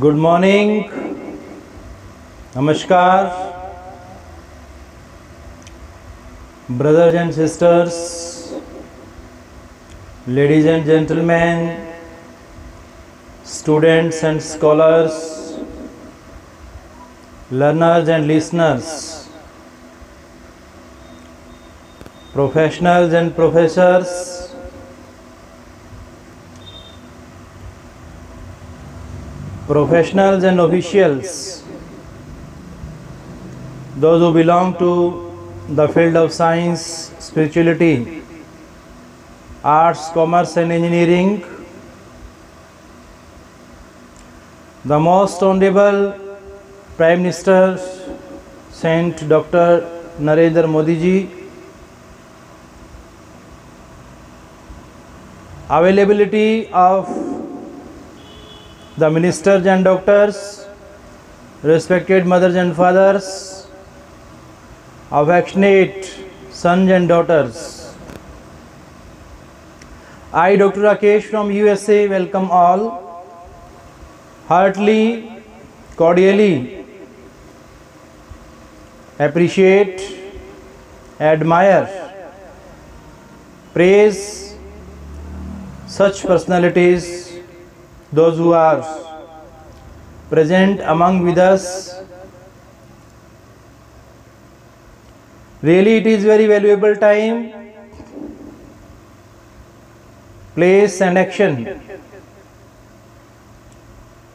Good morning. Namaskar. Brothers and sisters, ladies and gentlemen, students and scholars, learners and listeners, professionals and professors, professionals and officials, those who belong to the field of science, spirituality, arts, commerce, and engineering, the most honorable Prime Minister, Saint Dr. Narendra Modi ji, availability of the ministers and doctors, respected mothers and fathers, affectionate sons and daughters. I, Dr. Rakesh from USA, welcome all heartily, cordially, appreciate, admire, praise such personalities those who are present among with us. Really it is very valuable time place and action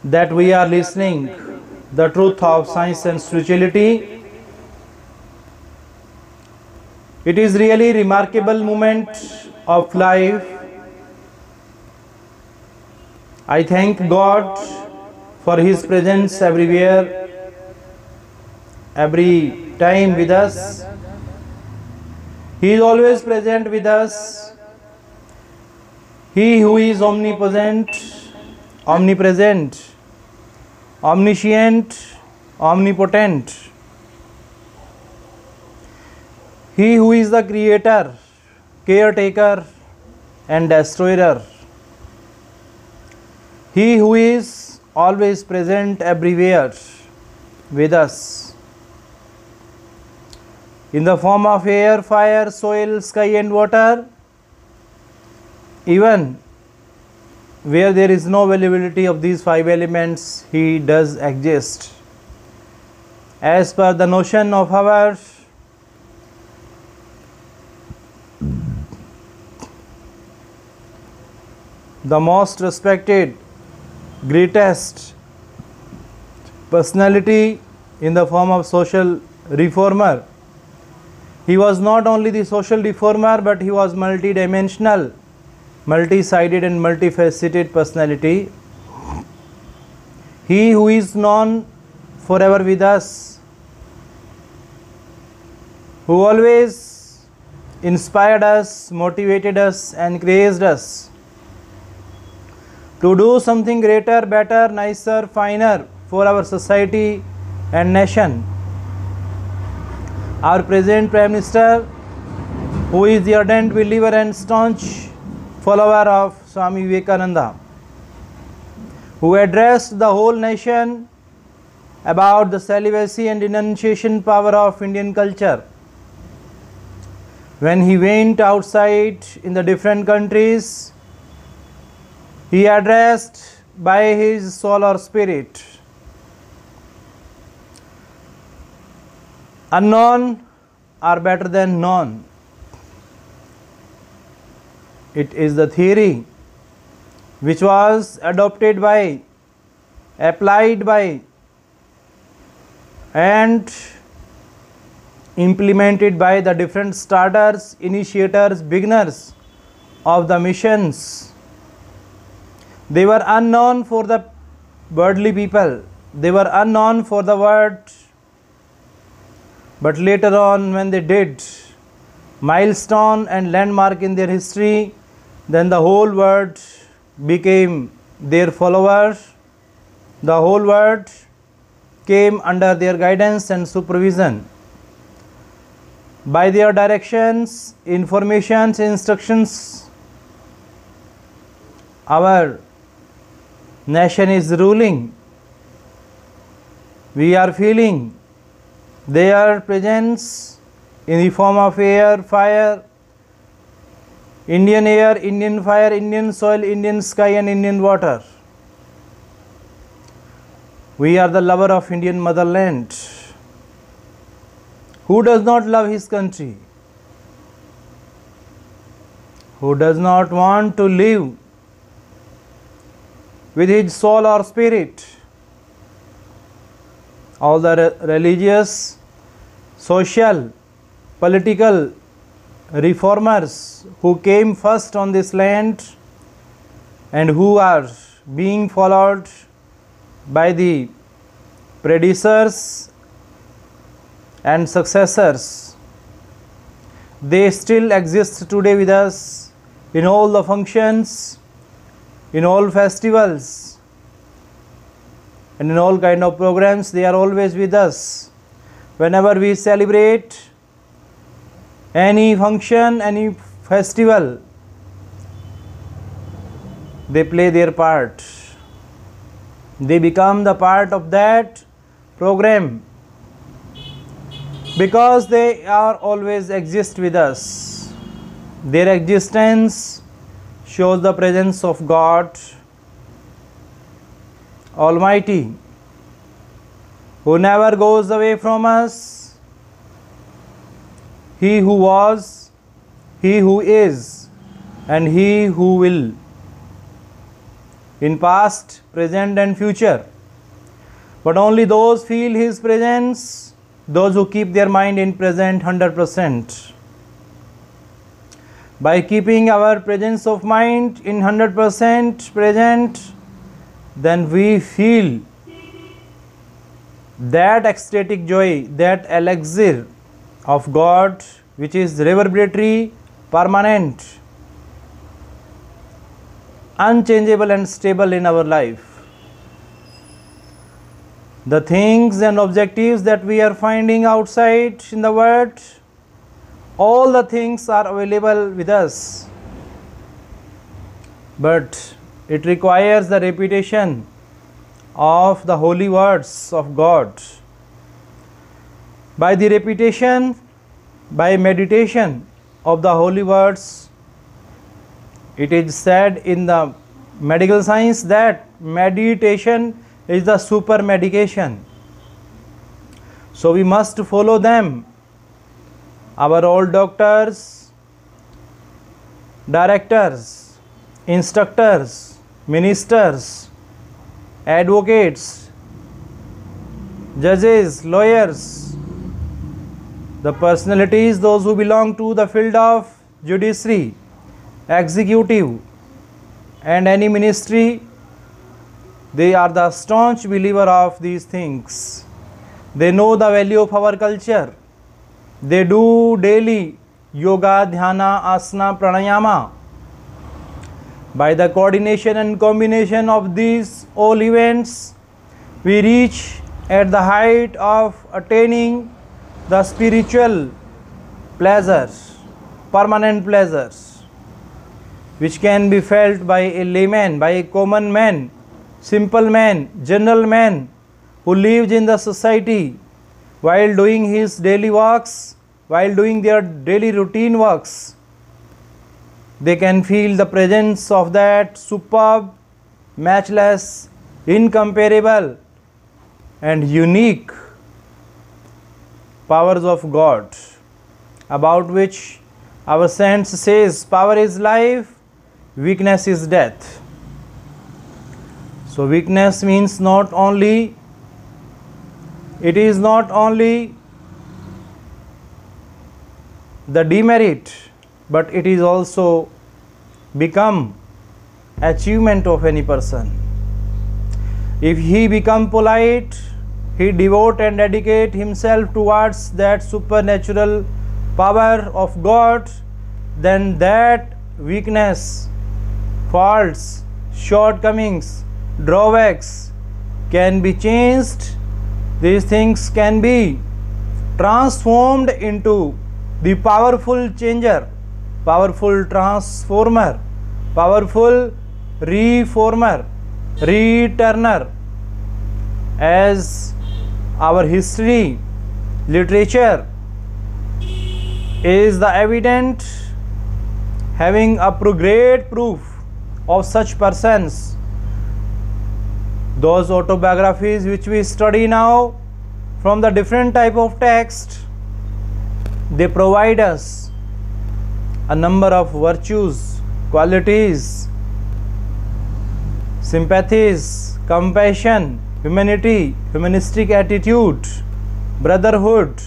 that we are listening the truth of science and spirituality. It is really remarkable moment of life I thank God for His presence everywhere, every time with us. He is always present with us. He who is omnipresent, omnipresent, omniscient, omnipotent. He who is the creator, caretaker, and destroyer. He who is always present everywhere with us in the form of air, fire, soil, sky, and water, even where there is no availability of these five elements, He does exist. As per the notion of our the most respected greatest personality in the form of social reformer. He was not only the social reformer but he was multi-dimensional, multi-sided and multifaceted personality. He who is known forever with us, who always inspired us, motivated us and praised us to do something greater, better, nicer, finer for our society and nation. Our present Prime Minister, who is the ardent believer and staunch follower of Swami Vivekananda, who addressed the whole nation about the celibacy and renunciation power of Indian culture. When he went outside in the different countries, he addressed by his soul or spirit. Unknown are better than known. It is the theory which was adopted by, applied by, and implemented by the different starters, initiators, beginners of the missions they were unknown for the worldly people, they were unknown for the world. But later on, when they did milestone and landmark in their history, then the whole world became their followers. The whole world came under their guidance and supervision. By their directions, informations, instructions, our nation is ruling we are feeling their presence in the form of air, fire, Indian air, Indian fire, Indian soil, Indian sky, and Indian water. We are the lover of Indian motherland. Who does not love his country? Who does not want to live with his soul or spirit? All the re- religious, social, political reformers who came first on this land and who are being followed by the predecessors and successors they still exist today with us in all the functions in all festivals and in all kind of programs they are always with us. Whenever we celebrate any function any festival they play their part. They become the part of that program because they are always exist with us. Their existence shows the presence of god almighty who never goes away from us. He who was he who is and he who will. In past present and future. But only those feel his presence those who keep their mind in present 100% by keeping our presence of mind in 100% present then we feel that ecstatic joy that elixir of god which is reverberatory permanent unchangeable and stable in our life. The things and objectives that we are finding outside in the world all the things are available with us. But it requires the repetition of the holy words of god. By the repetition by meditation of the holy words it is said in the medical science that meditation is the super medication. So we must follow them our old doctors directors instructors ministers advocates judges lawyers the personalities those who belong to the field of judiciary executive and any ministry they are the staunch believer of these things. They know the value of our culture they do daily yoga dhyana asana pranayama. By the coordination and combination of these all events we reach at the height of attaining the spiritual pleasures permanent pleasures which can be felt by a layman by a common man simple man general man who lives in the society while doing his daily works while doing their daily routine works they can feel the presence of that superb matchless incomparable and unique powers of god about which our saints says power is life weakness is death. So weakness means not only it is not only the demerit but it is also become achievement of any person. If he become polite he devote and dedicate himself towards that supernatural power of god then that weakness faults shortcomings drawbacks can be changed these things can be transformed into the powerful changer powerful transformer powerful reformer returner. As our history, literature is the evident having a great proof of such persons those autobiographies which we study now from the different type of text they provide us a number of virtues qualities sympathies compassion humanity humanistic attitude brotherhood.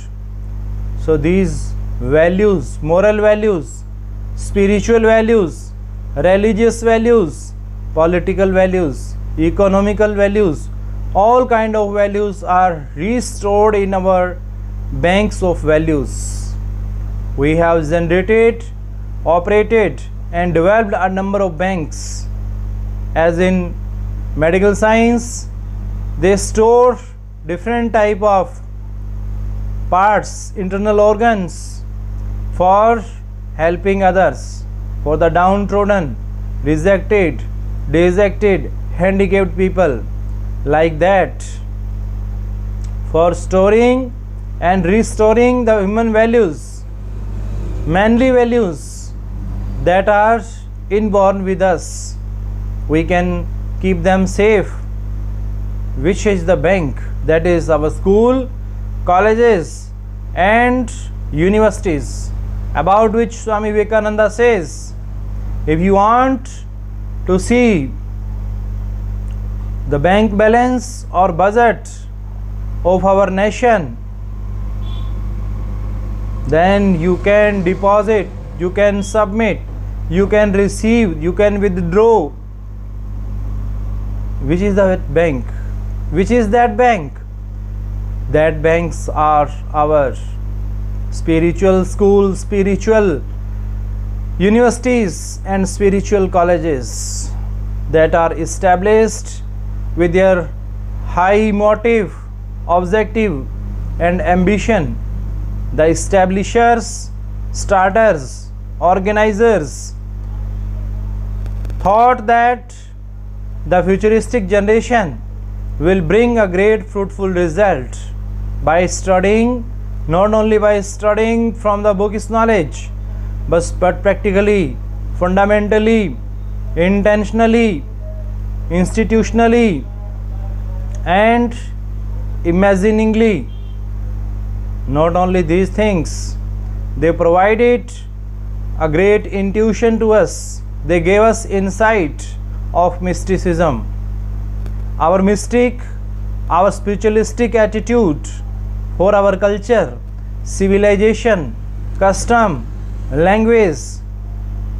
So these values moral values spiritual values religious values political values economical values. All kind of values are restored in our banks of values. We have generated operated and developed a number of banks. As in medical science they store different type of parts internal organs for helping others. For the downtrodden rejected dejected handicapped people like that for storing and restoring the human values manly values that are inborn with us. We can keep them safe which is the bank that is our school colleges and universities. About which swami vivekananda says if you want to see the bank balance or budget of our nation then you can deposit you can submit you can receive you can withdraw. Which is the bank? Which is that bank? That banks are our spiritual schools spiritual universities and spiritual colleges that are established with their high motive objective and ambition. The establishers starters organizers thought that the futuristic generation will bring a great fruitful result by studying not only by studying from the book's knowledge but, but practically fundamentally intentionally institutionally and imaginingly not only these things they provided a great intuition to us. They gave us insight of mysticism. Our mystic our spiritualistic attitude for our culture civilization custom language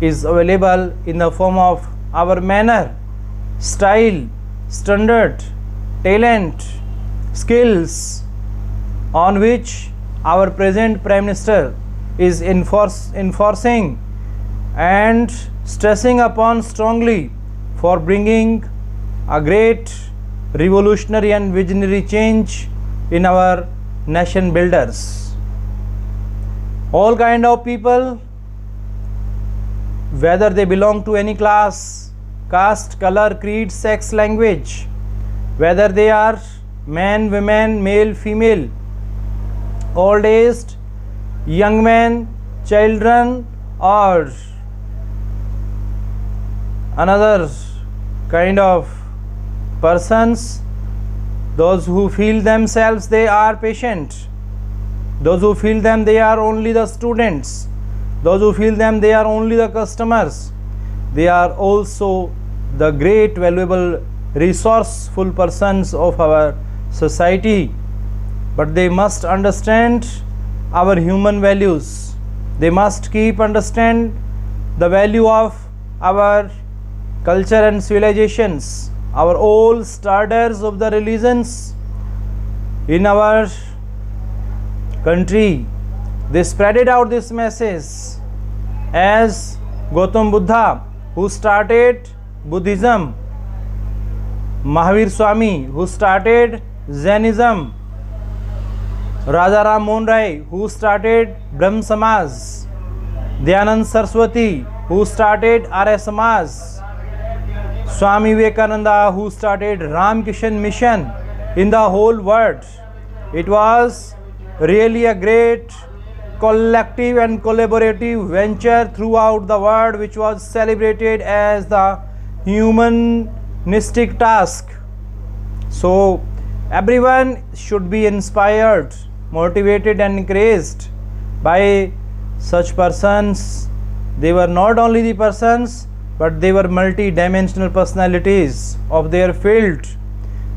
is available in the form of our manner style standard talent skills on which our present prime minister is enforce, enforcing and stressing upon strongly for bringing a great revolutionary and visionary change in our nation builders. All kind of people whether they belong to any class caste color creed sex language. Whether they are man women male female. Old aged young men children or another kind of persons. Those who feel themselves they are patient. Those who feel them they are only the students. Those who feel them they are only the customers. They are also the great valuable resourceful persons of our society. But they must understand our human values. They must keep understand the value of our culture and civilizations our old starters of the religions in our country. They spreaded out this message as Gautam Buddha who started Buddhism Mahavir Swami who started Jainism Raja Ram Mohan Rai who started Brahm Samaj Dayanand Saraswati who started Arya Samaj Swami Vivekananda who started Ram Kishan Mission in the whole world. It was really a great collective and collaborative venture throughout the world, which was celebrated as the humanistic task. So, everyone should be inspired, motivated, and encouraged by such persons. They were not only the persons, but they were multi dimensional personalities of their field.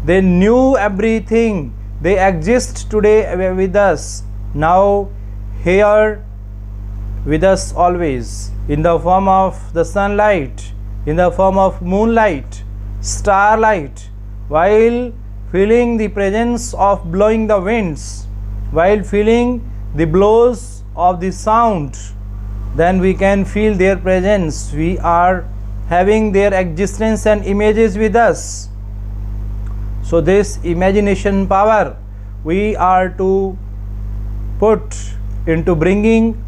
They knew everything. They exist today with us. Now, here with us always in the form of the sunlight, in the form of moonlight, starlight, while feeling the presence of blowing the winds, while feeling the blows of the sound, then we can feel their presence. We are having their existence and images with us. So, this imagination power we are to put into bringing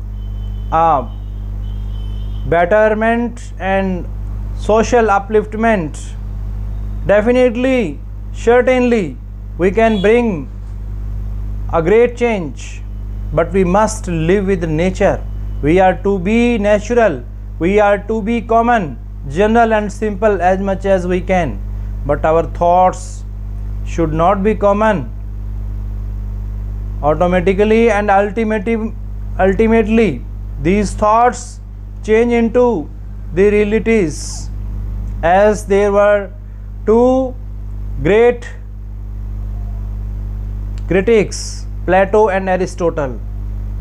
a betterment and social upliftment. Definitely, certainly, we can bring a great change, but we must live with nature. We are to be natural, we are to be common, general, and simple as much as we can. But our thoughts should not be common automatically and ultimately ultimately these thoughts change into the realities as there were two great critics plato and aristotle.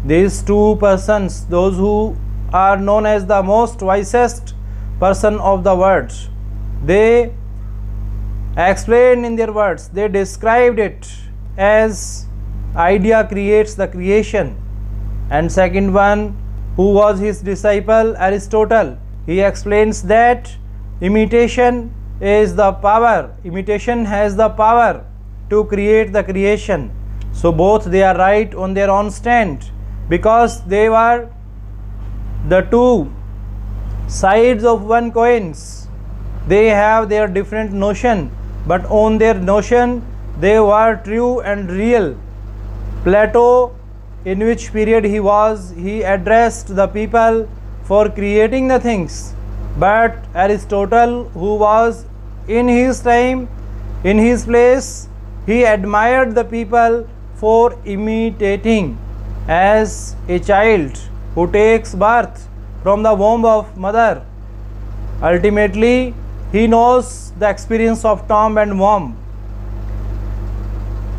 These two persons those who are known as the most wisest person of the world they explained in their words they described it as idea creates the creation. And second one who was his disciple aristotle he explains that imitation is the power. Imitation has the power to create the creation. So both they are right on their own stand. Because they were the two sides of one coins. They have their different notion. But on their notion they were true and real. Plato, in which period he was, he addressed the people for creating the things. But Aristotle, who was in his time, in his place, he admired the people for imitating as a child who takes birth from the womb of mother. Ultimately, he knows the experience of tomb and womb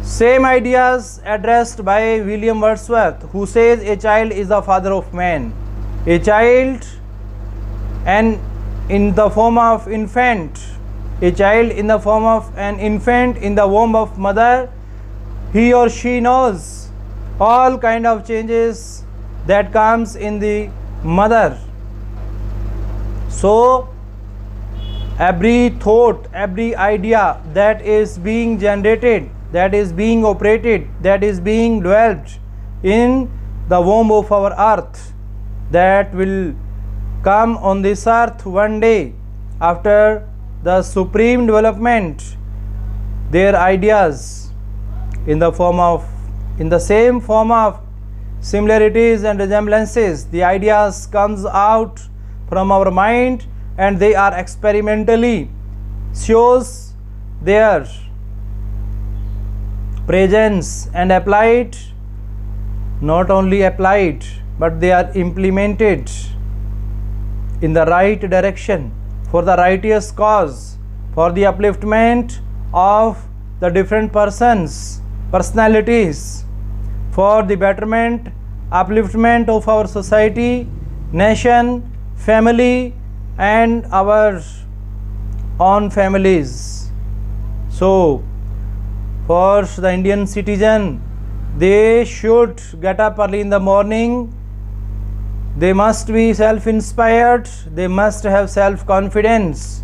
same ideas addressed by William Wordsworth, who says a child is the father of man. A child, and in the form of infant, a child in the form of an infant in the womb of mother, he or she knows all kind of changes that comes in the mother. So every thought, every idea that is being generated that is being operated, that is being dwelt in the womb of our earth, that will come on this earth one day after the supreme development, their ideas in the form of, in the same form of similarities and resemblances, the ideas comes out from our mind and they are experimentally shows their presence and applied not only applied but they are implemented in the right direction for the righteous cause for the upliftment of the different persons personalities for the betterment upliftment of our society nation family and our own families. So for the Indian citizen they should get up early in the morning they must be self inspired they must have self confidence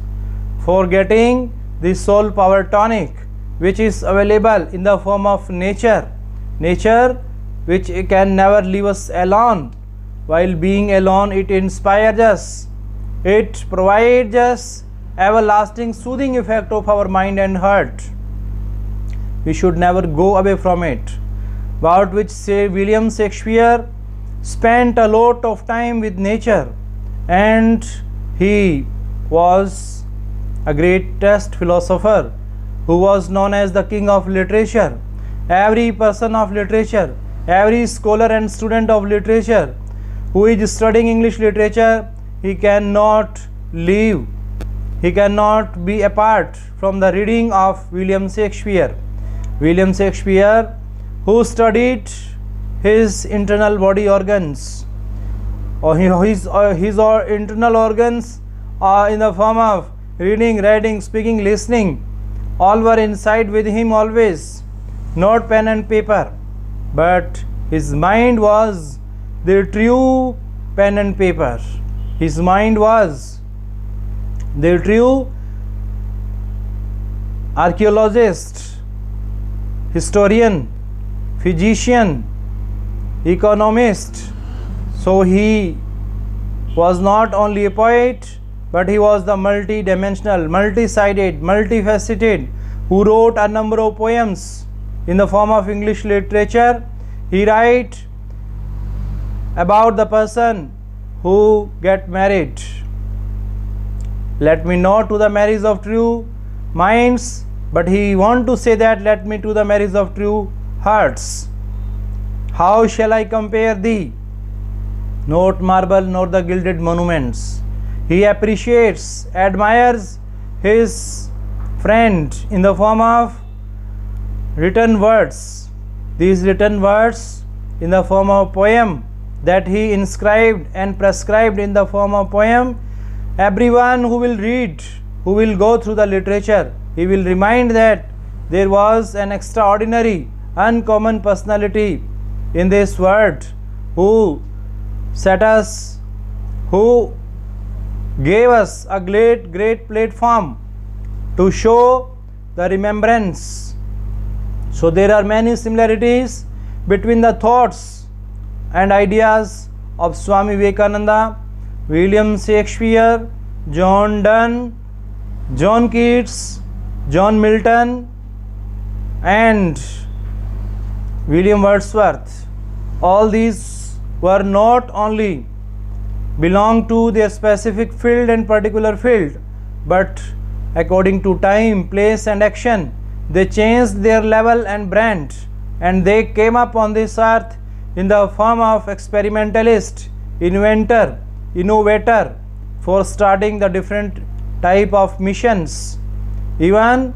for getting the soul power tonic which is available in the form of nature. Nature which can never leave us alone. While being alone it inspires us. It provides us everlasting soothing effect of our mind and heart. We should never go away from it. About which say William Shakespeare spent a lot of time with nature and he was a greatest philosopher who was known as the king of literature. Every person of literature every scholar and student of literature who is studying english literature he cannot leave he cannot be apart from the reading of william shakespeare. William shakespeare who studied his internal body organs or his, uh, his or internal organs are in the form of reading writing speaking listening. All were inside with him always. Not pen and paper. But his mind was the true pen and paper. His mind was the true archaeologist historian physician economist. So he was not only a poet but he was the multi-dimensional multi-sided multifaceted who wrote a number of poems in the form of english literature. He write about the person who get married. Let me know to the marriage of true minds but he want to say that let me to the marriage of true hearts how shall i compare thee? Not marble nor the gilded monuments. He appreciates admires his friend in the form of written words. These written words in the form of poem that he inscribed and prescribed in the form of poem everyone who will read who will go through the literature he will remind that there was an extraordinary uncommon personality in this world who set us who gave us a great great platform to show the remembrance. So there are many similarities between the thoughts and ideas of swami vivekananda william shakespeare john donne john keats john milton and william wordsworth. All these were not only belong to their specific field and particular field but according to time place and action they changed their level and brand and they came up on this earth in the form of experimentalist inventor innovator for starting the different type of missions. Even